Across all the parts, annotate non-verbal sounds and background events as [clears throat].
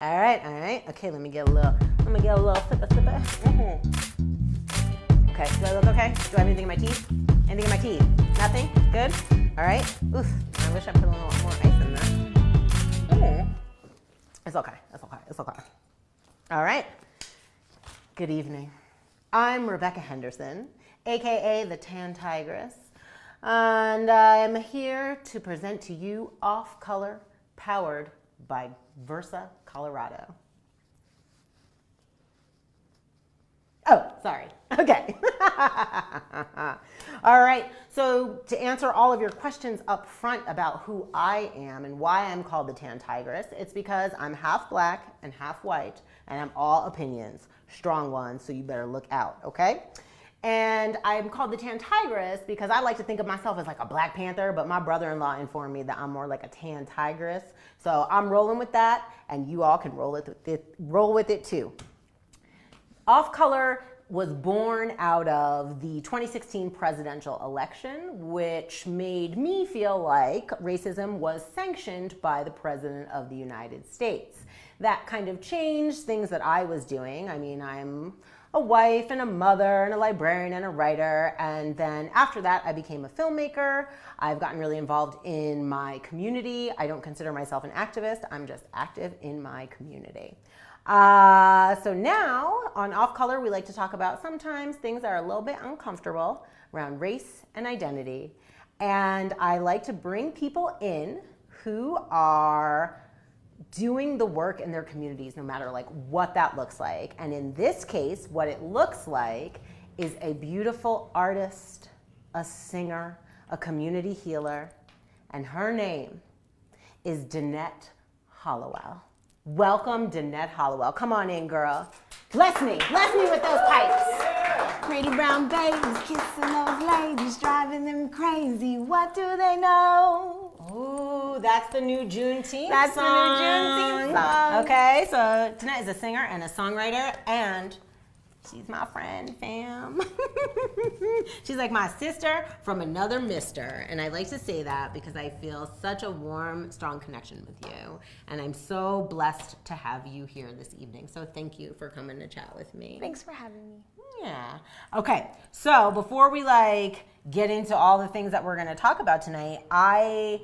All right, all right. Okay, let me get a little, let me get a little sipper, sipper. Mm-hmm. Okay, do I look okay? Do I have anything in my teeth? Anything in my teeth? Nothing? Good? All right. Oof, I wish I put a little more ice in there. Mm. It's okay, it's okay, it's okay. All right. Good evening. I'm Rebecca Henderson, AKA the Tan Tigress, and I'm here to present to you Off Color, powered by Versa Colorado. Oh, sorry. [laughs] Okay. [laughs] all right. So, to answer all of your questions up front about who I am and why I'm called the Tan Tigress, it's because I'm half black and half white, and I'm all opinions, strong ones, so you better look out, okay? And I'm called the Tan Tigress because I like to think of myself as like a Black Panther, but my brother in law informed me that I'm more like a Tan Tigress. So I'm rolling with that, and you all can roll, it, roll with it too. Off color was born out of the 2016 presidential election, which made me feel like racism was sanctioned by the President of the United States. That kind of changed things that I was doing. I mean, I'm a wife and a mother and a librarian and a writer. And then after that, I became a filmmaker. I've gotten really involved in my community. I don't consider myself an activist, I'm just active in my community. Uh, so now on Off Color, we like to talk about sometimes things that are a little bit uncomfortable around race and identity. And I like to bring people in who are doing the work in their communities, no matter like what that looks like. And in this case, what it looks like is a beautiful artist, a singer, a community healer, and her name is Danette Hollowell. Welcome, Danette Hollowell. Come on in, girl. Bless me. Bless me with those pipes. Pretty brown babies kissing those ladies, driving them crazy. What do they know? Ooh, that's the new Juneteenth That's the new Juneteenth song. Okay, so Danette is a singer and a songwriter, and she's my friend, fam. [laughs] she's like my sister from another mister, and I like to say that because I feel such a warm, strong connection with you, and I'm so blessed to have you here this evening. So thank you for coming to chat with me. Thanks for having me. Yeah. Okay. So before we like get into all the things that we're going to talk about tonight, I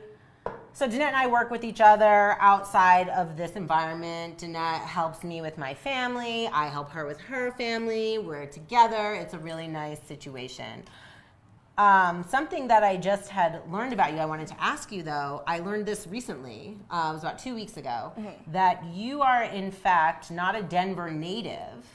so Danette and I work with each other outside of this environment. Danette helps me with my family. I help her with her family. We're together. It's a really nice situation. Um, something that I just had learned about you, I wanted to ask you though. I learned this recently, uh, it was about two weeks ago, that you are in fact not a Denver native.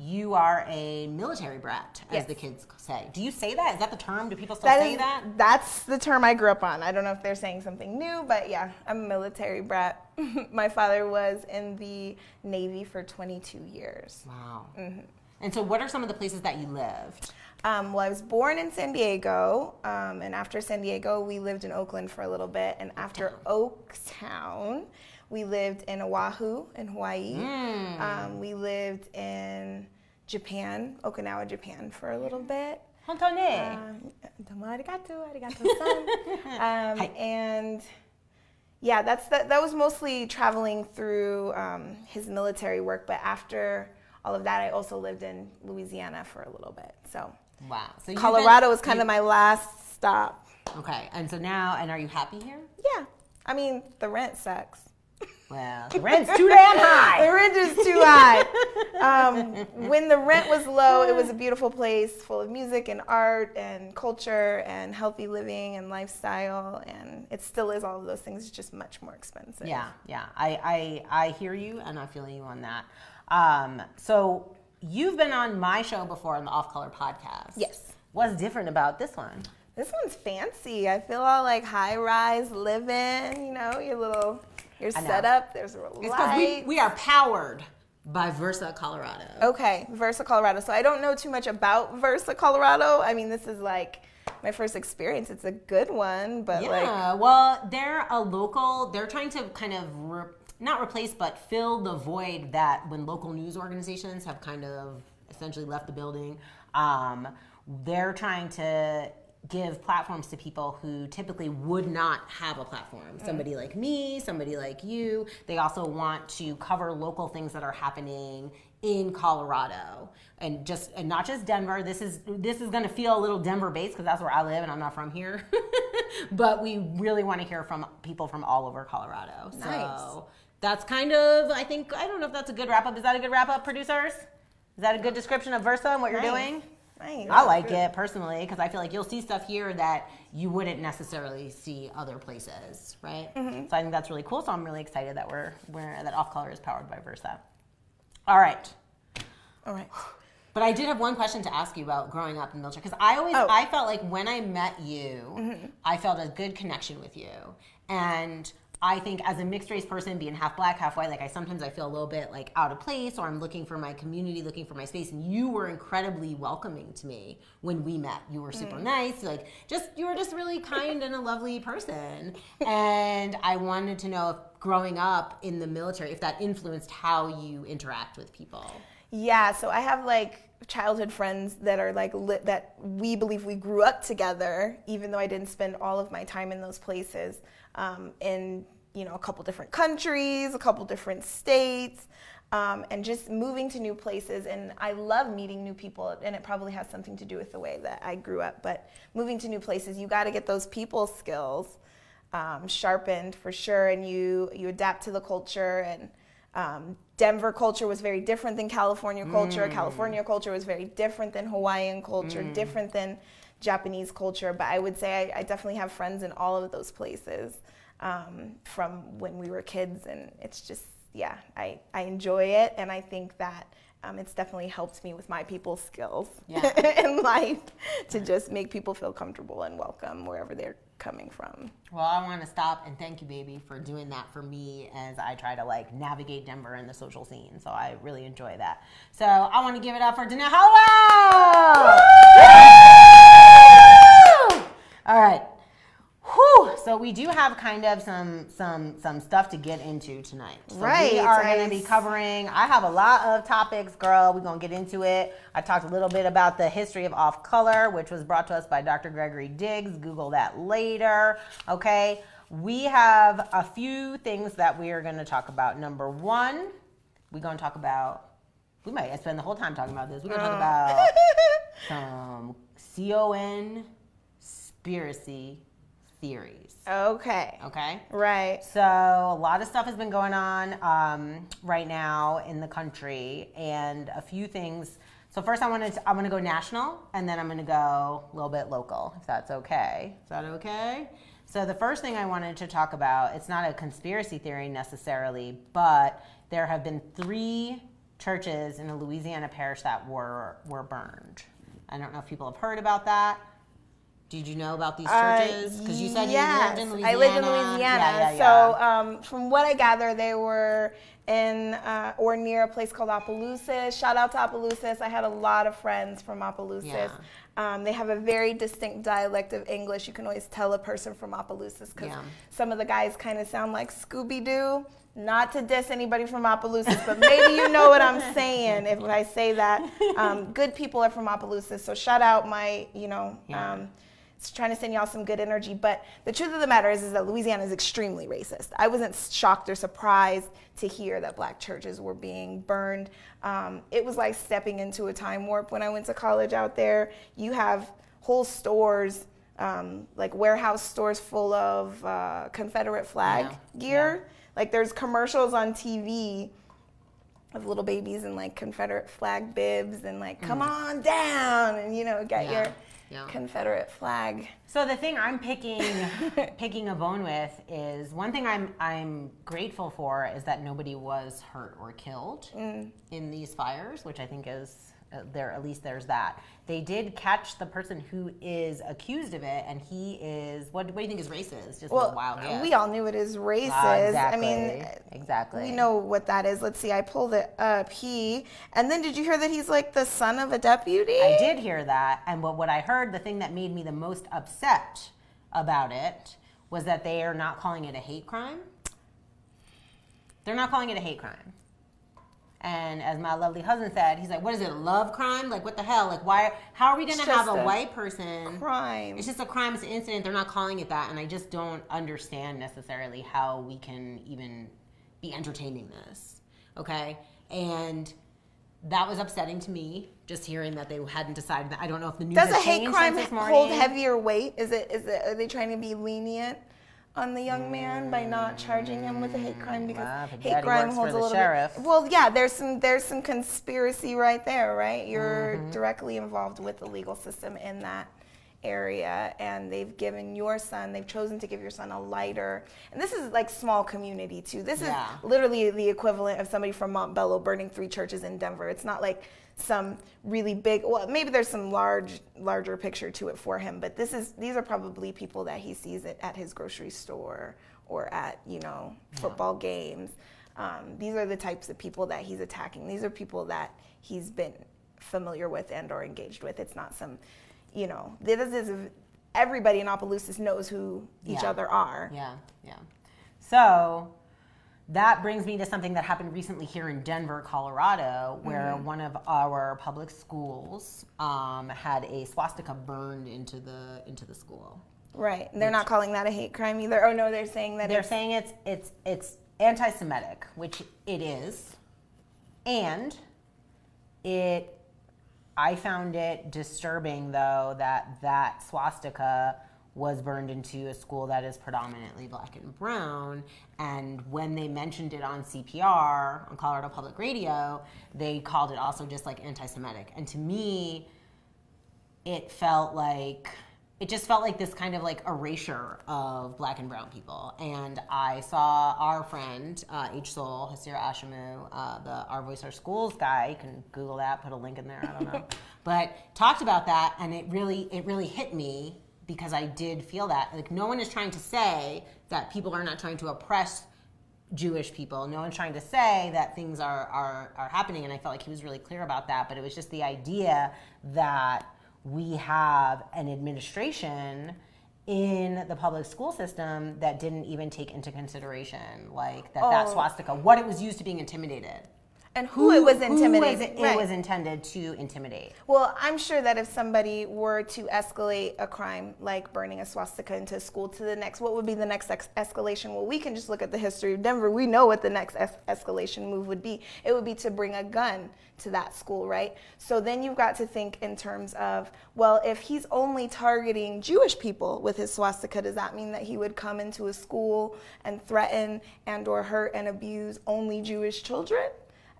You are a military brat, as Yes. the kids say. Do you say that? Is that the term? Do people still That say is- that? That's the term I grew up on. I don't know if they're saying something new, but yeah, I'm a military brat. [laughs] My father was in the Navy for 22 years. Wow. Mm-hmm. And so, what are some of the places that you lived? Um, well, I was born in San Diego, um, and after San Diego, we lived in Oakland for a little bit. And after Oaktown, we lived in Oahu in Hawaii. Hmm. Um, we lived in Japan, Okinawa, Japan, for a little bit. Hontone. Um, domo arigato, arigato-san. [laughs] um, and yeah, that's that. That was mostly traveling through um, his military work. But after all of that, I also lived in Louisiana for a little bit. So wow. So Colorado been- was kind of my last stop. Okay. And so now, and are you happy here? Yeah, I mean the rent sucks. Well, the rent's too damn high. [laughs] The rent is too high. Um, when the rent was low, it was a beautiful place full of music and art and culture and healthy living and lifestyle. And it still is all of those things, it's just much more expensive. Yeah, yeah. I, I, I hear you and I feel you on that. Um, so you've been on my show before on the Off Color podcast. Yes. What's different about this one? This one's fancy. I feel all like high rise living, you know, your little, know. setup. There's a It's because we, we are powered by Versa Colorado. Okay, Versa, Colorado. So I don't know too much about Versa, Colorado. I mean, this is like my first experience. It's a good one, but like, Yeah, well, they're a local, they're trying to kind of re- not replace, but fill the void that when local news organizations have kind of essentially left the building, um, they're trying to give platforms to people who typically would not have a platform. Mm. Somebody like me, somebody like you. They also want to cover local things that are happening in Colorado and just and not just Denver. This is this is going to feel a little Denver based because that's where I live and I'm not from here. [laughs] but we really want to hear from people from all over Colorado. Nice. So that's kind of I think I don't know if that's a good wrap up. Is that a good wrap up, producers? Is that a good description of Versa and what nice. you're doing? Nice. I like it personally because I feel like you'll see stuff here that you wouldn't necessarily see other places, right? Mm-hmm. So I think that's really cool. So I'm really excited that we're, we're that Off Color is powered by Versa. All right. All right. [sighs] But I did have one question to ask you about growing up in Milton because I always oh. I felt like when I met you, mm-hmm. I felt a good connection with you, and I think as a mixed race person, being half black, half white, like I sometimes I feel a little bit like out of place, or I'm looking for my community, looking for my space. And you were incredibly welcoming to me when we met. You were super mm. nice, like just you were just really [laughs] kind and a lovely person. And I wanted to know if growing up in the military, if that influenced how you interact with people. Yeah, so I have like childhood friends that are like that we believe we grew up together, even though I didn't spend all of my time in those places um, in you know a couple different countries, a couple different states, um, and just moving to new places. And I love meeting new people, and it probably has something to do with the way that I grew up. But moving to new places, you got to get those people skills um, sharpened for sure, and you you adapt to the culture and. Um, Denver culture was very different than California culture. Mm. California culture was very different than Hawaiian culture, mm. different than Japanese culture, but I would say I, I definitely have friends in all of those places um, from when we were kids, and it's just yeah, I, I enjoy it, and I think that um, it's definitely helped me with my people skills yeah. [laughs] in life to just make people feel comfortable and welcome wherever they're coming from. Well, I want to stop and thank you, baby, for doing that for me as I try to like navigate Denver and the social scene. So I really enjoy that. So I want to give it up for Danette Hollowell! All right. So we do have kind of some some some stuff to get into tonight. So right. We are going to be covering. I have a lot of topics, girl. We're going to get into it. I talked a little bit about the history of off color, which was brought to us by Dr. Gregory Diggs. Google that later. Okay. We have a few things that we are going to talk about. Number one, we're going to talk about. We might spend the whole time talking about this. We're going to talk oh. about [laughs] some con conspiracy theories. Okay. Okay. Right. So a lot of stuff has been going on um, right now in the country, and a few things. So first, I want to I'm going to go national, and then I'm going to go a little bit local, if that's okay. Is that okay? So the first thing I wanted to talk about, it's not a conspiracy theory necessarily, but there have been three churches in a Louisiana parish that were were burned. I don't know if people have heard about that. Did you know about these uh, churches? Because you said yes. you lived in Louisiana. I lived in Louisiana. Yeah, yeah, yeah. So um, from what I gather, they were in uh, or near a place called Opelousas. Shout out to Opelousas. I had a lot of friends from Opelousas. Um, they have a very distinct dialect of English. You can always tell a person from Opelousas because some of the guys kind of sound like Scooby Doo. Not to diss anybody from Opelousas, but maybe you know what I'm saying if I say that. Um, good people are from Opelousas, so shout out my, you know. Um, trying to send y'all some good energy. But the truth of the matter is, is that Louisiana is extremely racist. I wasn't shocked or surprised to hear that black churches were being burned. Um, it was like stepping into a time warp when I went to college out there. You have whole stores. Um, like warehouse stores full of uh, Confederate flag yeah. gear. Yeah. Like there's commercials on TV of little babies in like Confederate flag bibs and like, mm. come on down, and you know, get yeah. your yeah. Confederate flag. So the thing I'm picking [laughs] picking a bone with is one thing I'm I'm grateful for is that nobody was hurt or killed mm. in these fires, which I think is there at least there's that. They did catch the person who is accused of it, and he is what? What do you think his race is? Just well, wild guess. We all knew what his race uh, is. Exactly. I mean, exactly. We know what that is. Let's see. I pulled it up. He and then did you hear that he's like the son of a deputy? I did hear that, and what what I heard, the thing that made me the most upset about it was that they are not calling it a hate crime. They're not calling it a hate crime And as my lovely husband said, he's like, "What is it? A love crime? Like what the hell? Like why? How are we going to have a, a white person crime? It's just a crime. It's an incident. They're not calling it that, and I just don't understand necessarily how we can even be entertaining this. Okay, and that was upsetting to me just hearing that they hadn't decided that. I don't know if the news does a hate crime hold heavier weight. Is it? Is it? Are they trying to be lenient? On the young man by not charging him with a hate crime because well, hate crime holds a little sheriff. bit. Well, yeah, there's some there's some conspiracy right there, right? You're mm-hmm. directly involved with the legal system in that area and they've given your son they've chosen to give your son a lighter. And this is like small community too. This yeah. is literally the equivalent of somebody from montbello burning three churches in denver. It's not like some really big well maybe there's some large larger picture to it for him but this is these are probably people that he sees it at his grocery store or at you know football yeah. games. Um, these are the types of people that he's attacking. These are people that he's been familiar with and or engaged with. It's not some you know this is everybody in opelousas knows who each yeah. other are yeah yeah so that brings me to something that happened recently here in Denver, Colorado, where mm-hmm. one of our public schools um, had a swastika burned into the into the school. Right. They're which, not calling that a hate crime either. Oh no, they're saying that they're it's, saying it's it's it's anti-Semitic, which it is, and it. I found it disturbing though that that swastika was burned into a school that is predominantly black and brown. And when they mentioned it on CPR, on Colorado Public Radio, they called it also just like anti Semitic. And to me, it felt like it just felt like this kind of like erasure of black and brown people. And I saw our friend, uh, H Soul, Hasira Ashamu, uh, the Our Voice Our Schools guy, you can Google that, put a link in there, I don't know. [laughs] but talked about that and it really it really hit me because I did feel that. Like, no one is trying to say that people are not trying to oppress Jewish people. No one's trying to say that things are, are, are happening. And I felt like he was really clear about that. But it was just the idea that we have an administration in the public school system that didn't even take into consideration like that, oh. that swastika, what it was used to being intimidated and who, who it was intimidating. it, right. was intended to intimidate. Well, I'm sure that if somebody were to escalate a crime like burning a swastika into a school to the next, what would be the next ex- escalation? Well, we can just look at the history of Denver. We know what the next es- escalation move would be. It would be to bring a gun to that school, right? So then you've got to think in terms of, well, if he's only targeting Jewish people with his swastika, does that mean that he would come into a school and threaten and or hurt and abuse only Jewish children?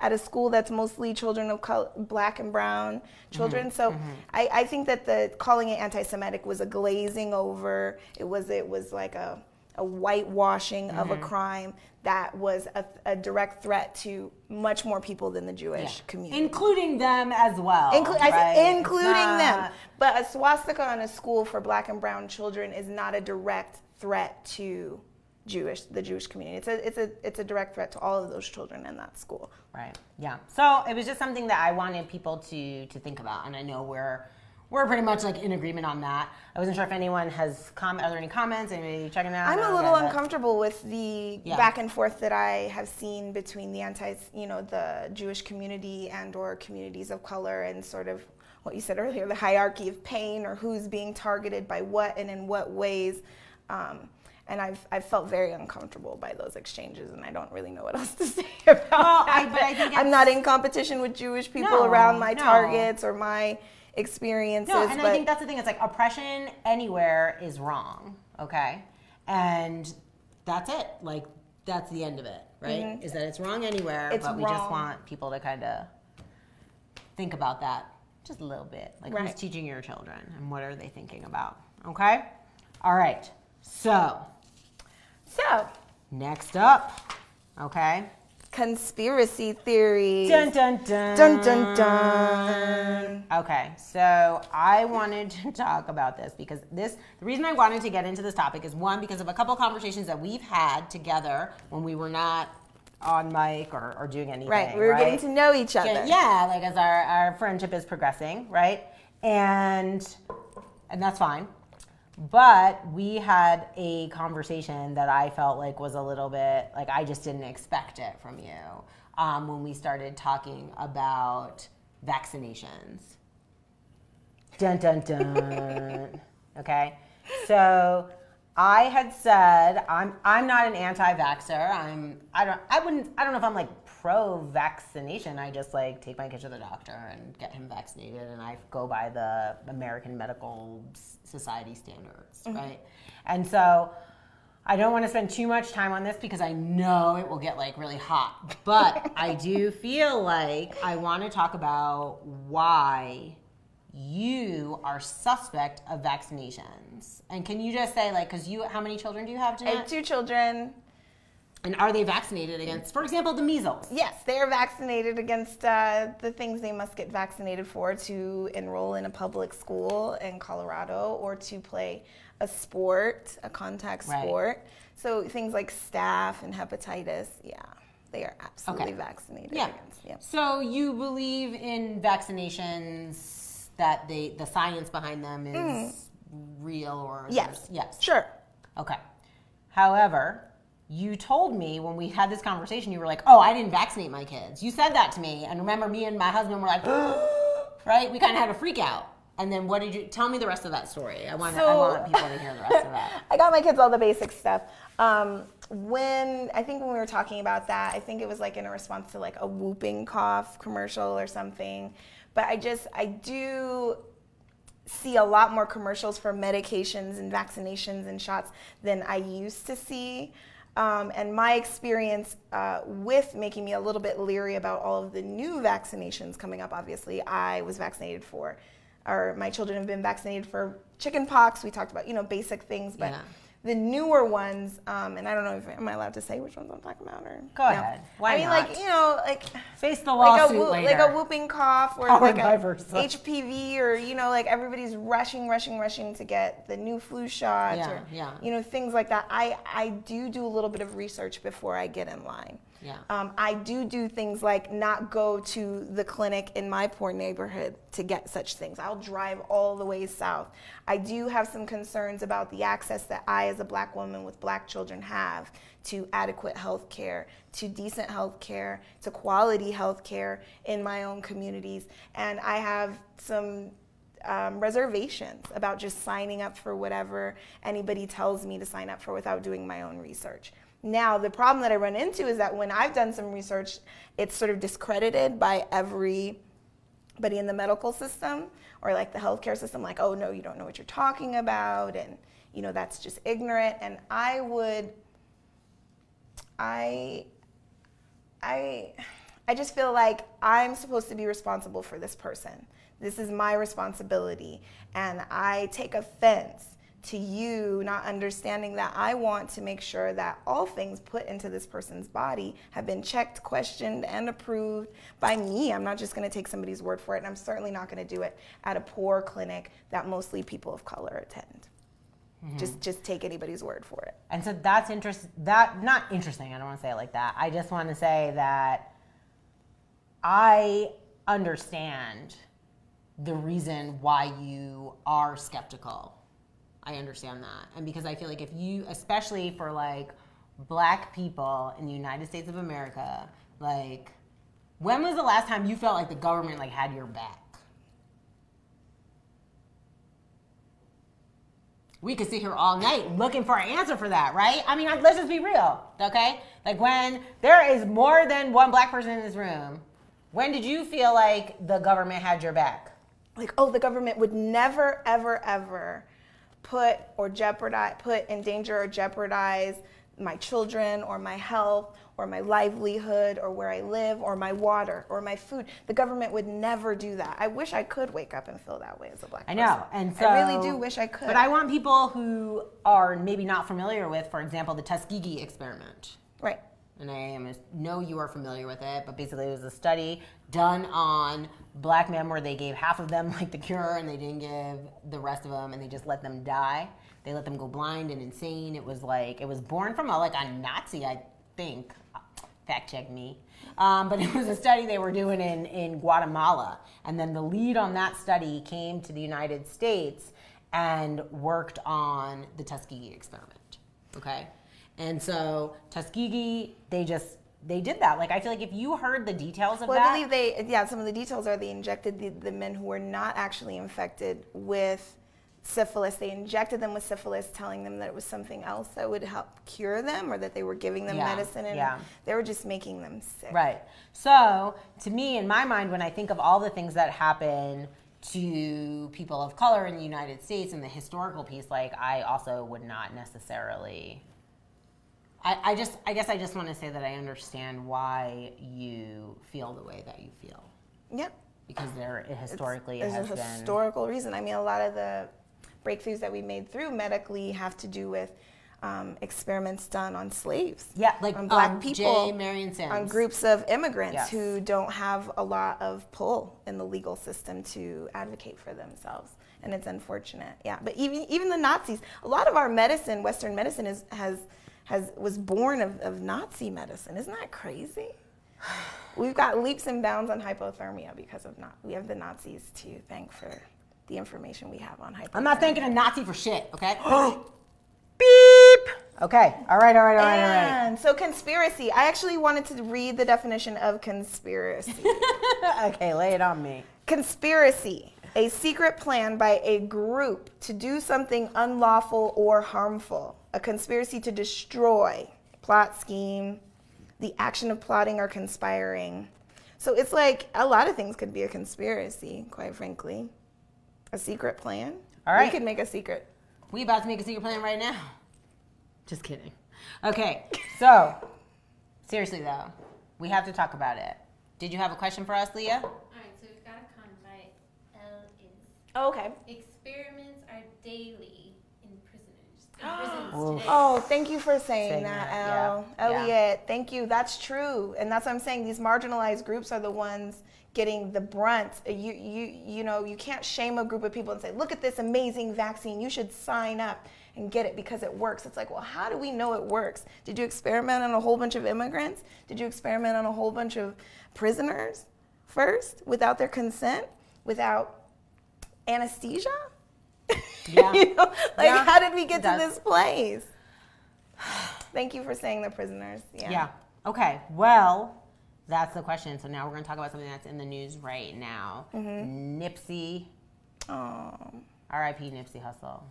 At a school that's mostly children of color, black and brown children. Mm-hmm. So mm-hmm. I, I think that the calling it anti-Semitic was a glazing over. It was it was like a a whitewashing mm-hmm. of a mm-hmm. crime that was a, a, direct threat to much more people than the Jewish yeah. community, including them as well. Inclu- right? including them. But a swastika on a school for black and brown children is not a direct threat to Jewish, the Jewish community. It's a, it's a, it's a direct threat to all of those children in that school. Right. Yeah. So it was just something that I wanted people to to think about, and I know we're we're pretty much like in agreement on that. I wasn't sure if anyone has comment. Are there any comments? Anybody checking that? I'm a little uncomfortable with the yeah. back and forth that I have seen between the anti, you know, the Jewish community and or communities of color, and sort of what you said earlier, the hierarchy of pain or who's being targeted by what and in what ways. Um, and I've, I've felt very uncomfortable by those exchanges, and I don't really know what else to [laughs] say about well, that. I, am not in competition with Jewish people no, around my no. targets or my experiences. No, and I think that's the thing. It's like oppression anywhere is wrong, okay? And that's it. Like, that's the end of it, right? Mm-hmm. Is that it's wrong anywhere, it's but we just want people to kind of think about that just a little bit. Like, right. who's teaching your children and what are they thinking about, okay? All right. So, so, next up, okay? Conspiracy theories. Dun dun dun. Dun dun dun. Okay, so I wanted to [laughs] talk about this because this the reason I wanted to get into this topic is one because of a couple conversations that we've had together when we were not on mic or, or doing anything. Right, we were right? getting to know each other. Yeah, like as our, our friendship is progressing, right? And and that's fine. But we had a conversation that I felt like was a little bit like I just didn't expect it from you. um, when we started talking about vaccinations. Dun dun dun. okay, so I had said I'm I'm not an anti-vaxxer. I'm I don't I wouldn't I don't know if I'm like pro-vaccination. I just like take my kid to the doctor and get him vaccinated, and I go by the American Medical Society standards, mm-hmm. right? And so I don't want to spend too much time on this because I know it will get like really hot. But [laughs] I do feel like I want to talk about why you are suspect of vaccinations. And can you just say like, because you, how many children do you have, Jeanette? I have two children. And are they vaccinated against, for example, the measles? Yes, they are vaccinated against uh, the things they must get vaccinated for to enroll in a public school in Colorado or to play a sport, a contact sport. Right. So things like staph and hepatitis, yeah, they are absolutely okay. vaccinated yeah. against. Yeah. So you believe in vaccinations that they the science behind them is mm. real or yes, yes, sure. Okay. However, you told me when we had this conversation, you were like, "Oh, I didn't vaccinate my kids." You said that to me, and remember, me and my husband were like, [gasps] "Right?" We kind of had a freak out. And then what did you tell me the rest of that story? I want so, I want people to hear the rest of that. [laughs] I got my kids all the basic stuff. Um, when I think when we were talking about that, I think it was like in a response to like a whooping cough commercial or something. But I just I do see a lot more commercials for medications and vaccinations and shots than I used to see. Um, and my experience uh, with making me a little bit leery about all of the new vaccinations coming up, obviously, I was vaccinated for or my children have been vaccinated for chicken pox. We talked about, you know, basic things, but yeah. The newer ones, um, and I don't know if am I allowed to say which ones I'm talking about or go no. ahead. Why I mean, not? like you know, like face the lawsuit like a, later. like a whooping cough or like a HPV or you know, like everybody's rushing, rushing, rushing to get the new flu shot yeah, or yeah. you know things like that. I I do do a little bit of research before I get in line. Yeah. Um, I do do things like not go to the clinic in my poor neighborhood to get such things. I'll drive all the way south. I do have some concerns about the access that I, as a black woman with black children, have to adequate health care, to decent health care, to quality health care in my own communities. And I have some um, reservations about just signing up for whatever anybody tells me to sign up for without doing my own research. Now, the problem that I run into is that when I've done some research, it's sort of discredited by everybody in the medical system or like the healthcare system, like, oh no, you don't know what you're talking about, and you know, that's just ignorant. And I would, I, I, I just feel like I'm supposed to be responsible for this person. This is my responsibility. And I take offense to you not understanding that I want to make sure that all things put into this person's body have been checked, questioned, and approved by me. I'm not just going to take somebody's word for it, and I'm certainly not going to do it at a poor clinic that mostly people of color attend. Mm-hmm. Just just take anybody's word for it. And so that's interest that not interesting, I don't want to say it like that. I just want to say that I understand the reason why you are skeptical I understand that. And because I feel like if you, especially for like black people in the United States of America, like, when was the last time you felt like the government like had your back? We could sit here all night looking for an answer for that, right? I mean, let's just be real, okay? Like when there is more than one black person in this room, when did you feel like the government had your back? Like, oh, the government would never, ever, ever put or jeopardize, put in danger or jeopardize my children or my health or my livelihood or where I live or my water or my food. The government would never do that. I wish I could wake up and feel that way as a black person. I know. And so I really do wish I could. But I want people who are maybe not familiar with, for example, the Tuskegee experiment. Right and I am. know you are familiar with it, but basically it was a study done on black men where they gave half of them [laughs] like the cure and they didn't give the rest of them and they just let them die. They let them go blind and insane. It was like it was born from a like a Nazi, I think. Fact check me. Um, but [laughs] it was a study they were doing in, in Guatemala. And then the lead on that study came to the United States and worked on the Tuskegee experiment. Okay? And so Tuskegee, they just they did that. Like I feel like if you heard the details of well, that, I believe they yeah some of the details are they injected the, the men who were not actually infected with syphilis. They injected them with syphilis, telling them that it was something else that would help cure them, or that they were giving them Yeah, medicine, and yeah. they were just making them sick. Right. So, to me, in my mind, when I think of all the things that happen to people of color in the United States and the historical piece, like, I also would not necessarily. I, I just, I guess I just want to say that I understand why you feel the way that you feel. Yep. Because there, it historically There's has a been. historical reason. I mean, a lot of the breakthroughs that we made through medically have to do with um, experiments done on slaves. Yeah, like on black um, people, J. Marion Sims. on groups of immigrants Yes. who don't have a lot of pull in the legal system to advocate for themselves. And it's unfortunate, yeah. But even even the Nazis, a lot of our medicine, Western medicine, is has has was born of, of Nazi medicine. Isn't that crazy? We've got leaps and bounds on hypothermia because of not. We have the Nazis to thank for the information we have on hypothermia. I'm not thanking a Nazi for shit, okay? [gasps] Beep! Okay, all right, all right, all right, all right. And so conspiracy. I actually wanted to read the definition of conspiracy. [laughs] okay, lay it on me. conspiracy, a secret plan by a group to do something unlawful or harmful. A conspiracy to destroy, plot scheme, the action of plotting or conspiring. So it's like a lot of things could be a conspiracy, quite frankly. A secret plan. All right. We could make a secret. We about to make a secret plan right now. Just kidding. Okay, [laughs] so seriously though, we have to talk about it. Did you have a question for us, Leah? Alright, so we've got a comment by L is Oh, okay. experiments are daily in prisoners. [gasps] In prisons Oof. Oh, today. Oh, thank you for saying, Saying that, that, Elle. yeah, yeah. Thank you. That's true. And that's what I'm saying. These marginalized groups are the ones getting the brunt. You, you, you know, you can't shame a group of people and say, look at this amazing vaccine. You should sign up and get it because it works. It's like, well, how do we know it works? Did you experiment on a whole bunch of immigrants? Did you experiment on a whole bunch of prisoners first without their consent? Without anesthesia? Yeah. [laughs] You know, like, Yeah, how did we get to this place? [sighs] Thank you for saying the prisoners. Yeah. Yeah. Okay. Well, that's the question. So now we're going to talk about something that's in the news right now. Nipsey, Oh. R.I.P. Nipsey Hussle.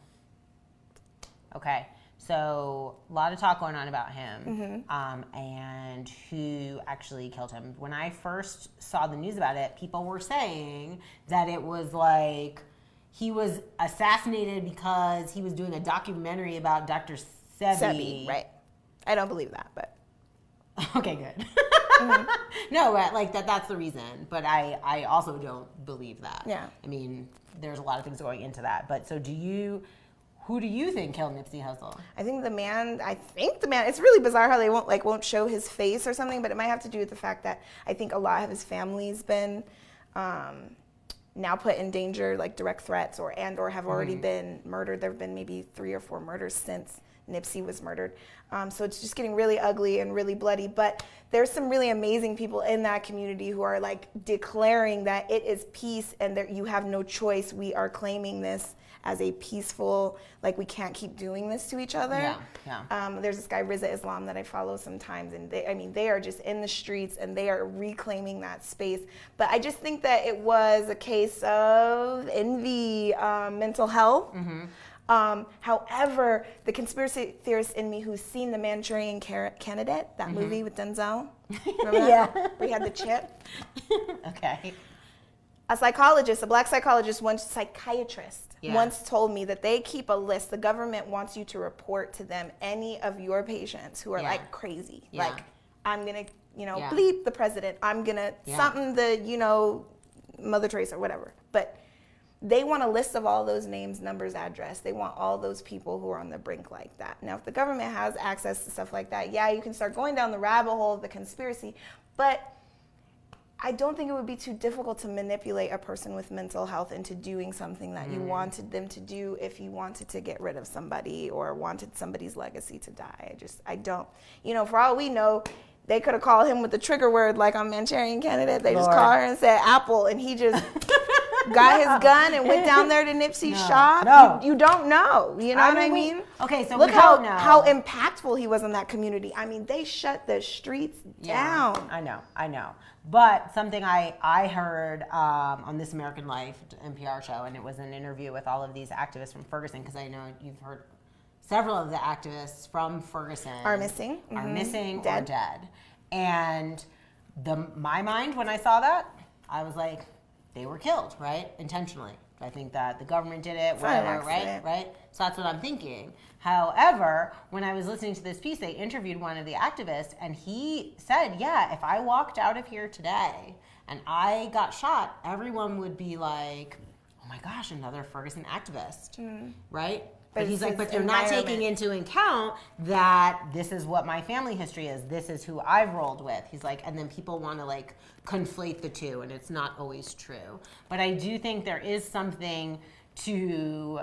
Okay. So a lot of talk going on about him um, and who actually killed him. When I first saw the news about it, people were saying that it was like he was assassinated because he was doing a documentary about Dr. Sebi. Sebi, right. I don't believe that, but [laughs] Okay, good. [laughs] no, but like that that's the reason. But I I also don't believe that. Yeah. I mean, there's a lot of things going into that. But so do you who do you think killed Nipsey Hussle? I think the man, I think the man, it's really bizarre how they won't like won't show his face or something, but it might have to do with the fact that I think a lot of his family's been um, now put in danger, like direct threats or and or have already been murdered. There have been maybe three or four murders since Nipsey was murdered. Um, so it's just getting really ugly and really bloody. But there's some really amazing people in that community who are like declaring that it is peace and that you have no choice. We are claiming this as a peaceful, like we can't keep doing this to each other. Yeah, yeah. Um, there's this guy Rizza Islam that I follow sometimes, and they, I mean, they are just in the streets and they are reclaiming that space. But I just think that it was a case of envy, um, mental health. Mm-hmm. Um, however, the conspiracy theorist in me who's seen the Manchurian Car- Candidate, that Mm-hmm. movie with Denzel, [laughs] remember that? Yeah. he had the chip. [laughs] okay. A psychologist, a black psychologist, one psychiatrist, Yeah. once told me that they keep a list. The government wants you to report to them any of your patients who are Yeah. like crazy. Yeah. Like, I'm gonna, you know, bleep the president. I'm gonna something the, you know, Mother Teresa or whatever. But they want a list of all those names, numbers, address. They want all those people who are on the brink like that. Now, if the government has access to stuff like that, yeah, you can start going down the rabbit hole of the conspiracy. But I don't think it would be too difficult to manipulate a person with mental health into doing something that you mm. wanted them to do if you wanted to get rid of somebody or wanted somebody's legacy to die. I just, I don't, you know, for all we know, they could have called him with the trigger word like on Manchurian Candidate. They just Lord. called her and said apple, and he just [laughs] got his gun and went down there to Nipsey's No. shop. No. You, you don't know. You know I what I mean, we- okay, so look how know. how impactful he was in that community. I mean, they shut the streets Yeah, down. I know, I know. But something I, I heard um, on This American Life NPR show, and it was an interview with all of these activists from Ferguson, because I know you've heard several of the activists from Ferguson Are missing. are Mhm. missing or Dead. dead. And the my mind when I saw that, I was like, they were killed, right? Intentionally. I think that the government did it, whatever, right? Right? So that's what I'm thinking. However, when I was listening to this piece, they interviewed one of the activists, and he said, Yeah, if I walked out of here today and I got shot, everyone would be like, Oh my gosh, another Ferguson activist, right? But, he's like, but they're not taking into account that this is what my family history is. This is who I've rolled with. He's like, and then people want to like conflate the two, and it's not always true. But I do think there is something to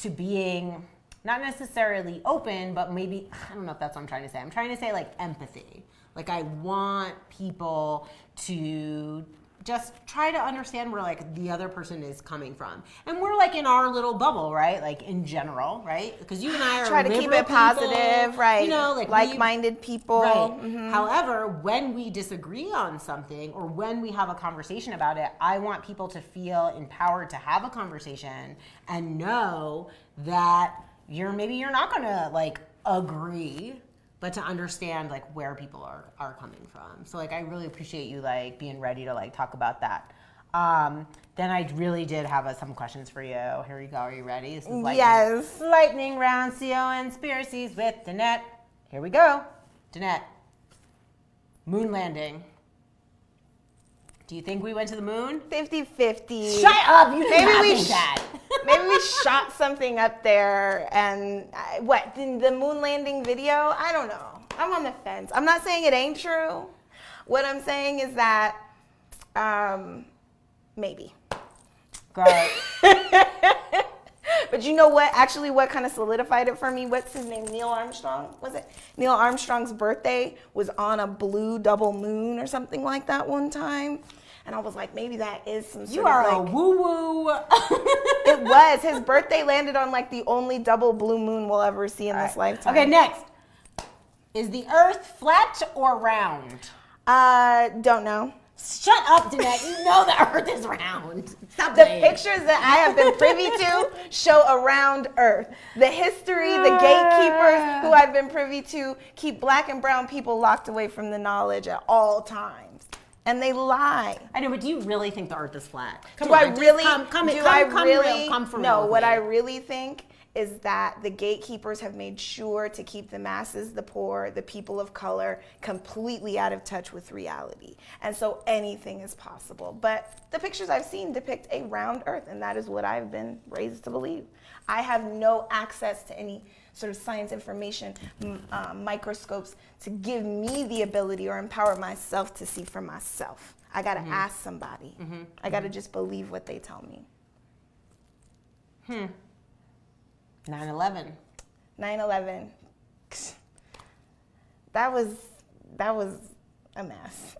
to being not necessarily open, but maybe I don't know if that's what I'm trying to say. I'm trying to say like empathy. Like I want people to just try to understand where like the other person is coming from, and we're like in our little bubble, right? Like in general, right? Because you and I are Try to keep it positive, people, right? You know, like like-minded people. Right. Mhm. However, when we disagree on something or when we have a conversation about it, I want people to feel empowered to have a conversation and know that you're maybe you're not going to like agree, but to understand like where people are are coming from. So like I really appreciate you like being ready to like talk about that. Um, then I really did have uh, some questions for you. Here we go. Are you ready? This is lightning, Yes. lightning round CO conspiracies with Danette. Here we go. Danette. Moon landing. Do you think we went to the moon? 50-50. Shut up! You Maybe we that. [laughs] Maybe we shot something up there and uh, what? The, the moon landing video? I don't know. I'm on the fence. I'm not saying it ain't true. What I'm saying is that um, maybe. Girl, [laughs] But you know what? Actually, what kind of solidified it for me? What's his name? Neil Armstrong? Was it? Neil Armstrong's birthday was on a blue double moon or something like that one time. And I was like, maybe that is some sort you are a woo woo. [laughs] It was. His birthday landed on like the only double blue moon we'll ever see in this lifetime. Okay, next. Is the Earth flat or round? Uh, don't know. Shut up, Danette. You know the Earth is round. Stop The playing. pictures that I have been privy to [laughs] show a round Earth. The history, the gatekeepers who I've been privy to keep black and brown people locked away from the knowledge at all times. And they lie. I know, but do you really think the Earth is flat? Come do on, I really? Come, come, do come, I come really? real, come for no, real what me. I really think is that the gatekeepers have made sure to keep the masses, the poor, the people of color completely out of touch with reality. And so anything is possible. But the pictures I've seen depict a round earth, and that is what I've been raised to believe. I have no access to any sort of science information, m- uh, microscopes to give me the ability or empower myself to see for myself. I gotta mm-hmm. ask somebody. Mm-hmm. I gotta mm-hmm. just believe what they tell me. Hmm. 9 11. 9/11. That was that was a mess.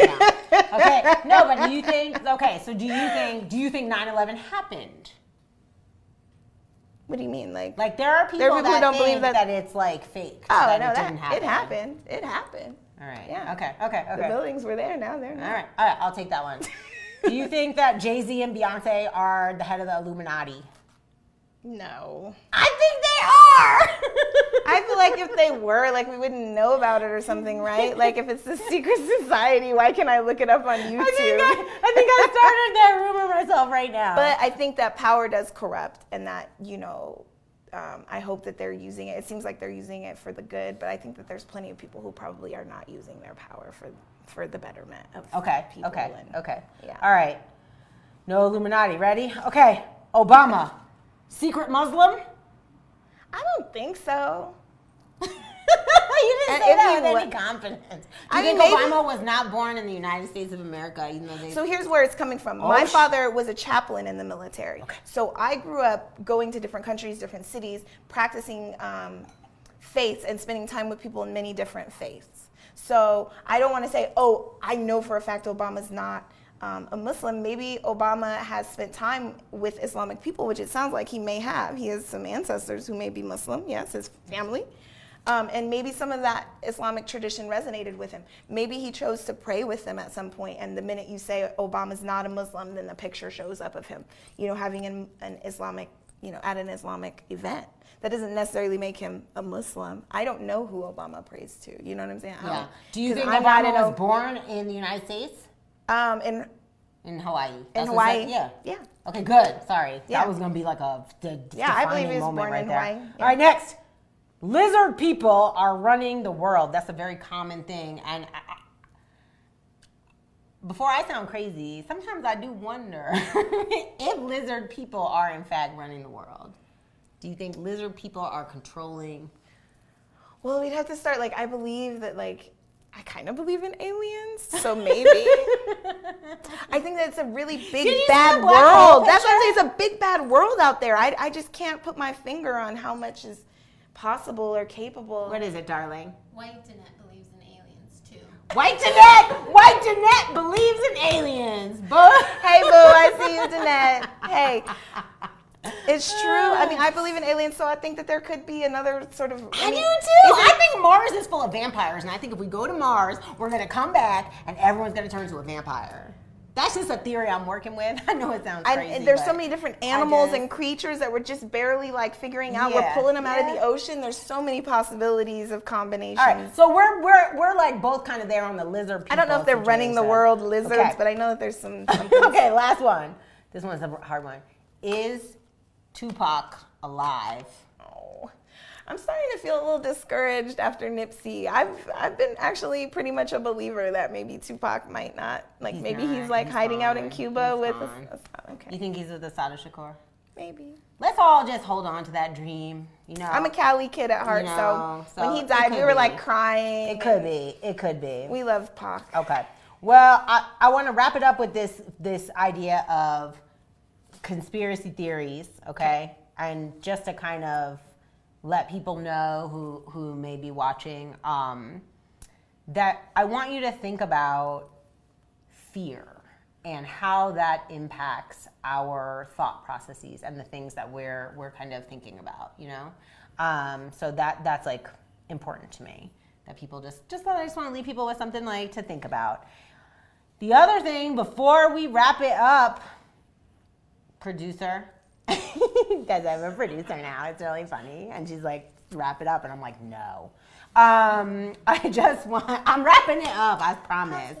Yeah. Okay. [laughs] No, but do you think, okay, so do you think, do you think 9 11 happened? what do you mean, like? Like, there are people, There are people that who don't believe that- that it's like fake. oh, that no, it that happen. it happened. It happened. All right. Yeah. Okay. Okay. The Okay. buildings were there. Now they're not. All right. All right. I'll take that one. [laughs] do you think that Jay Z and Beyonce are the head of the Illuminati? No. I think they are. [laughs] I feel like if they were, like we wouldn't know about it or something, right? Like if it's a secret society, why can't I look it up on YouTube? I think I, I think I started that rumor myself right now. But I think that power does corrupt, and that you know, um, I hope that they're using it. It seems like they're using it for the good, but I think that there's plenty of people who probably are not using their power for for the betterment of okay. people. Okay. and- Okay. Yeah. All right. No Illuminati. Ready? Okay. Obama, secret Muslim. I don't think so. [laughs] you didn't And say that with any confidence. I think mean, maybe- Obama was not born in the United States of America, even though they? So here's where it's coming from. Oh, My father was a chaplain in the military. So I grew up going to different countries, different cities, practicing um, faiths and spending time with people in many different faiths. So I don't want to say, oh, I know for a fact Obama's not um, a Muslim, maybe Obama has spent time with Islamic people, which it sounds like he may have. He has some ancestors who may be Muslim, yes, his family. Um, and maybe some of that Islamic tradition resonated with him. Maybe he chose to pray with them at some point, and the minute you say Obama's not a Muslim, then the picture shows up of him, you know, having an, an Islamic, you know, at an Islamic event. That doesn't necessarily make him a Muslim. I don't know who Obama prays to. You know what I'm saying? Yeah. Do you Do you 'cause think I'm Obama was born in the United States? Um, in In Hawaii. in That's it Hawaii? Yeah. Yeah. Okay, good. Sorry. Yeah. That was going to be like a d- Yeah, I believe defining he was moment born right in there. Hawaii. Yeah. right, next. Lizard people are running the world. That's a very common thing. And I, I- before I sound crazy, sometimes I do wonder [laughs] if lizard people are in fact running the world. Do you think lizard people are controlling? Well, we'd have to start like I believe that like I kind of believe in aliens, so maybe. I think that it's a really big Did you see bad the black hole world. That's what I'm saying. It's a big bad world out there. I, I just can't put my finger on how much is possible or capable. What is it, darling? White Danette believes in aliens too. White Jeanette! White Jeanette believes in aliens. Boo! hey boo, I see you, Danette. Hey. It's true. I mean, I [sighs] believe in aliens, so I think that there could be another sort of. I do mean, too. I think Mars is full of vampires, and I think if we go to Mars, we're gonna come back and everyone's gonna turn into a vampire. That's just a theory I'm working with. [laughs] I know it sounds crazy. and there's so many different animals and creatures that we're just barely like figuring out. Yeah. We're pulling them out of the ocean. There's so many possibilities of combinations. All right, so we're we're we're like both kind of there on the lizard. I don't know if they're running the world lizards, Okay. but I know that there's some. [laughs] okay, last one. This one's a hard one. Is Tupac alive? Oh. I'm starting to feel a little discouraged after Nipsey. I've I've been actually pretty much a believer that maybe Tupac might not like He's maybe not. he's like He's hiding out in. Cuba He's with. a- You think he's with Assata Shakur? maybe. Let's all just hold on to that dream. You know, I'm a Cali kid at heart, know, so, when he died, we were be. like crying. It could be. It could be. We love Pac. Okay. Well, I, I want to wrap it up with this this idea of conspiracy theories, okay? And just to kind of let people know who who may be watching um, that I want you to think about fear and how that impacts our thought processes and the things that we're we're kind of thinking about, you know. Um, so that that's like important to me that people just just I just want to leave people with something like to think about. The other thing before we wrap it up, producer, [laughs] because I'm a producer now. It's really funny, and she's like, wrap it up, and I'm like, no. Um, [laughs] I just want. I'm wrapping it up. I promise.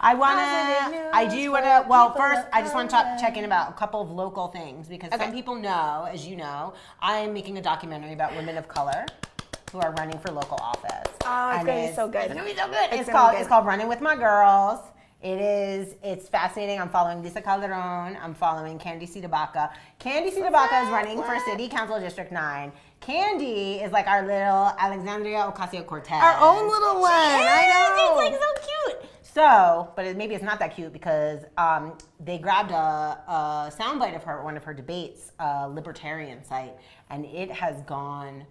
I wanna. I do wanna. Well, first, I just want to check in about a couple of local things because some people know, as you know, I am making a documentary about women of color who are running for local office. Oh, it's And gonna be so good. It's gonna be so good. It's, It's called. good. It's called Running with My Girls. It is. It's fascinating. I'm following Lisa Calderon. I'm following Candi CdeBaca. Candi CdeBaca is running for City Council District Nine. Candi is like our little Alexandria Ocasio Cortez. Our own little one. I know. It's like so cute. So, but it, maybe it's not that cute because um, they grabbed a, a soundbite of her at one of her debates, a libertarian site, and it has gone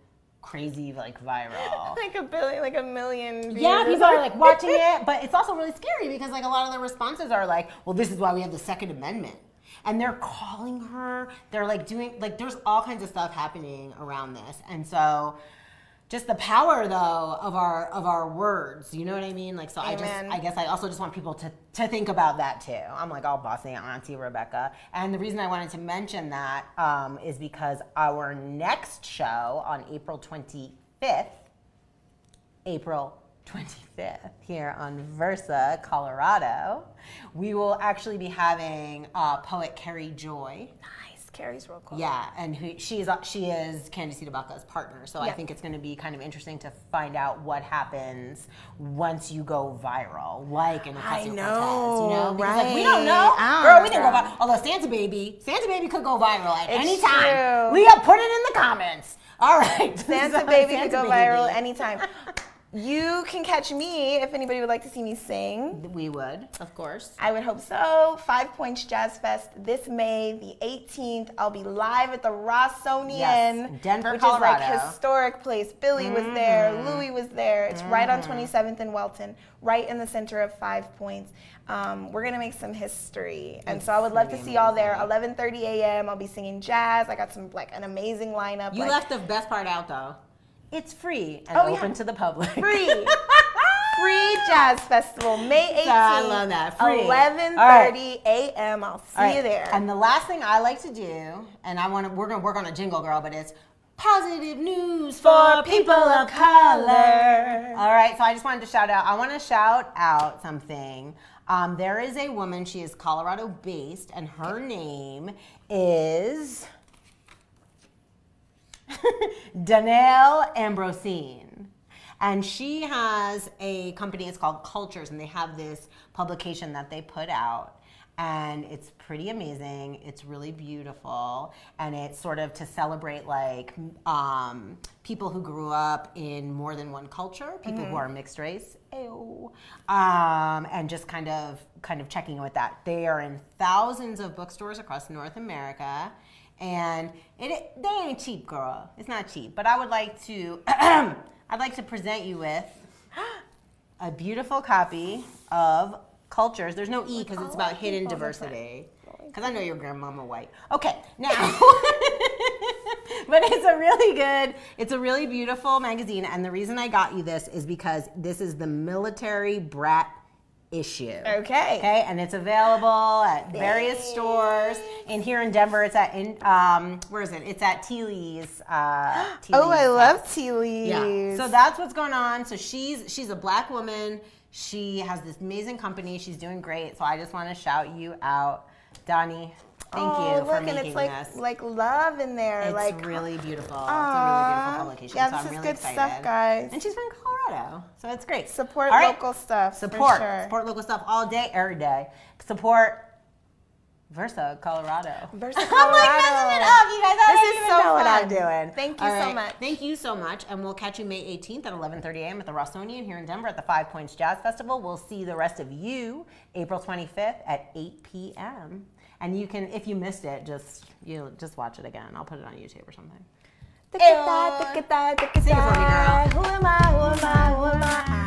crazy, like viral. [laughs] like a billion, like a million. Views. Yeah, people are like watching it, but it's also really scary because like a lot of the responses are like, "Well, this is why we have the Second Amendment," and they're calling her. They're like doing like there's all kinds of stuff happening around this, and so just the power though of our of our words. You know what I mean? Like so, I just I guess I also just want people to to think about that too. I'm like all bossy Auntie Rebecca, and the reason I wanted to mention that um, is because our next show on April 25th. April 25th here on Versa, Colorado, we will actually be having uh, poet Carrie Joy. nice. Carrie's real cool. Yeah, and who, she is she is Candi CdeBaca's partner. So I think it's going to be kind of interesting to find out what happens once you go viral, like in Ocasio I Cortez. know, You know, because like we don't know, I don't girl. We know, can go viral. Although Santa Baby, Santa Baby could go viral at It's any time. true. Leah, put it in the comments. All right, [laughs] Santa So, baby Santa could go Baby. viral anytime. [laughs] You can catch me if anybody would like to see me sing. We would, of course. I would hope so. Five Points Jazz Fest this May, the 18th. I'll be live at the Rossonian, Yes, Denver, which Colorado. is like historic place. Billy was there, Louis was there. It's right Mm-hmm. on 27th and Welton, right in the center of Five Points. Um, we're gonna make some history, and so I would love to see y'all there. 11:30 a.m. I'll be singing jazz. I got some like an amazing lineup. You like, left the best part out though. It's free and Oh, yeah. open to the public. free. [laughs] Free Jazz Festival, May 18th. I love that. Free. 11:30 a.m. I'll see right, you there. And the last thing I like to do, and I want to, we're gonna work on a jingle, girl, but it's positive news for people of color. All right, so I just wanted to shout out. I want to shout out something. Um, there is a woman. She is Colorado based, and her name is [laughs] Danelle Ambrosine. And she has a company, it's called Cultures, and they have this publication that they put out. And it's pretty amazing. It's really beautiful. And it's sort of to celebrate like um, people who grew up in more than one culture, people who are mixed race. Ew. Um, and just kind of kind of checking in with that. They are in thousands of bookstores across North America and it, they ain't cheap, girl. It's not cheap. But I would like to [clears throat] I'd like to present you with [gasps] a beautiful copy of Cultures. There's no E because it's about hidden diversity. Because I know your grandmama white. Okay, now, [laughs] but it's a really good, it's a really beautiful magazine. And the reason I got you this is because this is the military brat issue. Okay. Okay, and it's available at various stores. And here in Denver, it's at in um, where is it? It's at TeaLee's. Uh, [gasps] oh, I love tea leaves. yeah. So that's what's going on. So she's she's a black woman. She has this amazing company. She's doing great. So I just want to shout you out, Donnie. Thank oh, you look, for and making it's like this. like love in there. it's like really beautiful. it's a really beautiful publication. Yeah, this I'm is really good excited. stuff, guys. And she's from Colorado, so it's great. support All right. local stuff. for Support sure. support local stuff all day, every day. Support Versa, Colorado. Versa, [laughs] I'm like messing it up, you guys. I This don't is even so know what I'm doing. Thank you All so much. Thank you so much, and we'll catch you May 18th at 11:30 a.m. at the Rossonian here in Denver at the Five Points Jazz Festival. We'll see the rest of you April 25th at 8 p.m. And you can, if you missed it, just you just watch it again. I'll put it on YouTube or something. Tick-a-ta, tick-a-ta, tick-a-ta. Sing it for me, girl. Who am I? Who am I? Who am I?